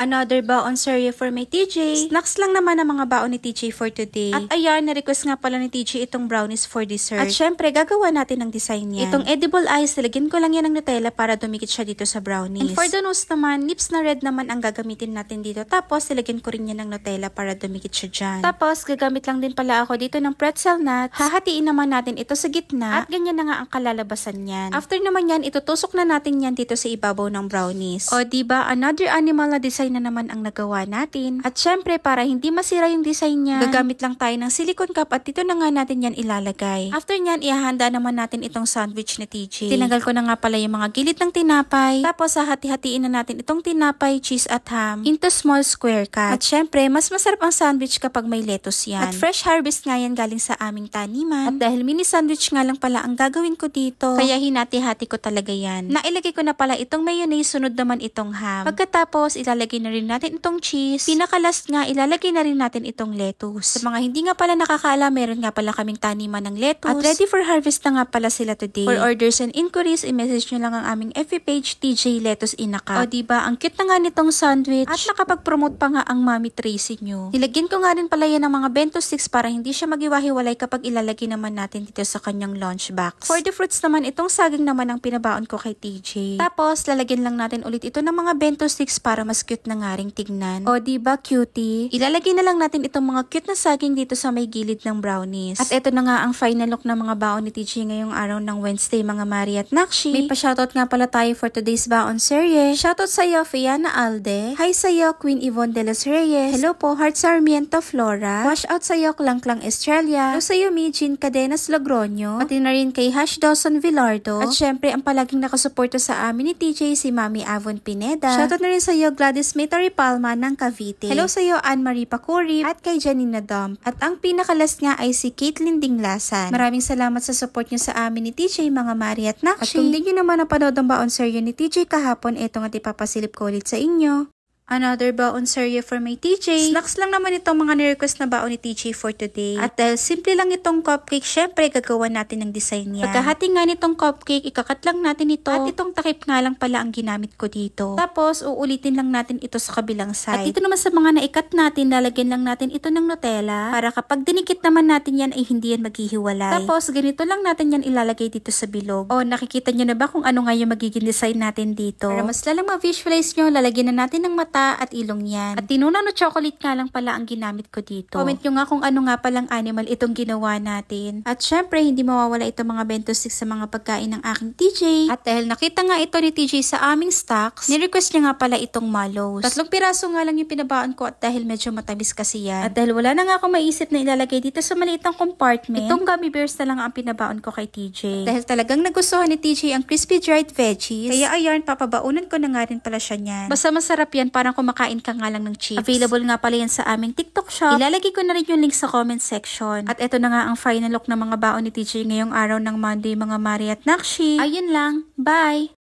Another baon serye for my TJ. Snacks lang naman ang mga baon ni TJ for today. At ayan, na-request nga pala ni TJ itong brownies for dessert. At syempre, gagawa natin ng design niya. Itong edible eyes, talagyan ko lang yan ng Nutella para dumikit siya dito sa brownies. And for the nose naman, lips na red naman ang gagamitin natin dito. Tapos, talagyan ko rin yan ng Nutella para dumikit siya dyan. Tapos, gagamit lang din pala ako dito ng pretzel nuts. Hahatiin naman natin ito sa gitna. At ganyan na nga ang kalalabasan niyan. After naman yan, itutusok na natin yan dito sa ibabaw ng brownies. O, diba, another animal na design na naman ang nagawa natin. At syempre, para hindi masira yung design niya, gagamit lang tayo ng silicone cup at dito na nga natin yan ilalagay. After nyan, ihahanda naman natin itong sandwich ni TJ. Tinagal ko na nga pala yung mga gilid ng tinapay. Tapos, hahati-hatiin na natin itong tinapay, cheese at ham into small square cut. At syempre, mas masarap ang sandwich kapag may lettuce yan. At fresh harvest nga yan galing sa aming taniman. At dahil mini sandwich nga lang pala ang gagawin ko dito, kaya hinati-hati ko talaga yan. Nailagay ko na pala itong mayonnaise, sunod naman itong ham. Pagkatapos, ilalagay na rin natin itong cheese. Pinakalast nga, ilalagay na rin natin itong lettuce. Sa mga hindi nga pala nakakaala, meron nga pala kaming taniman ng lettuce. At ready for harvest na nga pala sila today. For orders and inquiries, i-message nyo lang ang aming FB page, TJ Lettuce Inaka. O diba, ang cute na nga nitong sandwich. At nakapag-promote pa nga ang Mami Tracy nyo. Nilagyan ko nga rin pala yan ng mga bento sticks para hindi siya magiwahiwalay kapag ilalagay naman natin dito sa kanyang lunch box. For the fruits naman, itong saging naman ang pinabaon ko kay TJ. Tapos, lalagyan lang natin ulit ito ng mga bento sticks para mas cute na nga rin tignan. O, di ba cutie? Ilalagay na lang natin itong mga cute na saging dito sa may gilid ng brownies. At ito na nga ang final look ng mga baon ni TJ ngayong araw ng Wednesday, mga Mari at Nakshi. May pa-shoutout nga pala tayo for today's baon serye. Shoutout sa iyo, Fiana Alde. Hi sa iyo, Queen Yvonne de los Reyes. Hello po, Heart Sarmiento Flora. Wash out sa iyo, Klang Klang Estrella. Hello sa iyo, Mijin Cadenas Logroño. Pati na rin kay Hash Dawson Villardo. At syempre, ang palaging nakasuporta sa amin ni TJ, si Mami Avon Pineda. Shoutout na rin sa iyo, Gladys Metari Palma ng Cavite. Hello sa iyo, Anne-Marie Pacuri at kay Janina Dump. At ang pinakalas nga ay si Caitlin Dinglasan. Maraming salamat sa support niyo sa amin ni TJ, mga Mari at Nakshi. At kung di nyo naman napanood ang baon seryo ni TJ kahapon, ito nga ipapasilip ko ulit sa inyo. Another baon serye for my TJ. Snacks lang naman itong mga ni-request na baon ni TJ for today. At dahil simple lang itong cupcake, syempre gagawa natin ng design niya. Pagkahati nga nitong cupcake, ikakat lang natin ito. At itong takip nga lang pala ang ginamit ko dito. Tapos, uulitin lang natin ito sa kabilang side. At dito naman sa mga naikat natin, lalagyan lang natin ito ng Nutella. Para kapag dinikit naman natin yan, ay hindi yan maghihiwalay. Tapos, ganito lang natin yan ilalagay dito sa bilog. O, nakikita nyo na ba kung ano nga yung magiging design natin dito? Para mas lalang ma-visualize nyo, lalagyan na natin ng mata at ilong yan. At tinuna no chocolate nga lang pala ang ginamit ko dito. Comment nyo nga kung ano nga palang animal itong ginawa natin. At syempre, hindi mawawala itong mga bento sticks sa mga pagkain ng aking TJ. At dahil nakita nga ito ni TJ sa aming stocks, ni-request niya nga pala itong mallows. Tatlong piraso nga lang yung pinabaan ko at dahil medyo matamis kasi yan. At dahil wala na nga ako maisip na ilalagay dito sa maliitang compartment, itong gummy bears na lang ang pinabaon ko kay TJ. Dahil talagang nagustuhan ni TJ ang crispy dried veggies, kaya ayan, papabaunan ko na nga rin pala siya niyan. Basta masarap yan, parang kumakain ka nga lang ng chips. Available nga pala yan sa aming TikTok shop. Ilalagay ko na rin yung link sa comment section. At ito na nga ang final look ng mga baon ni TJ ngayong araw ng Monday mga Mari at Nakshi. Ayun lang. Bye!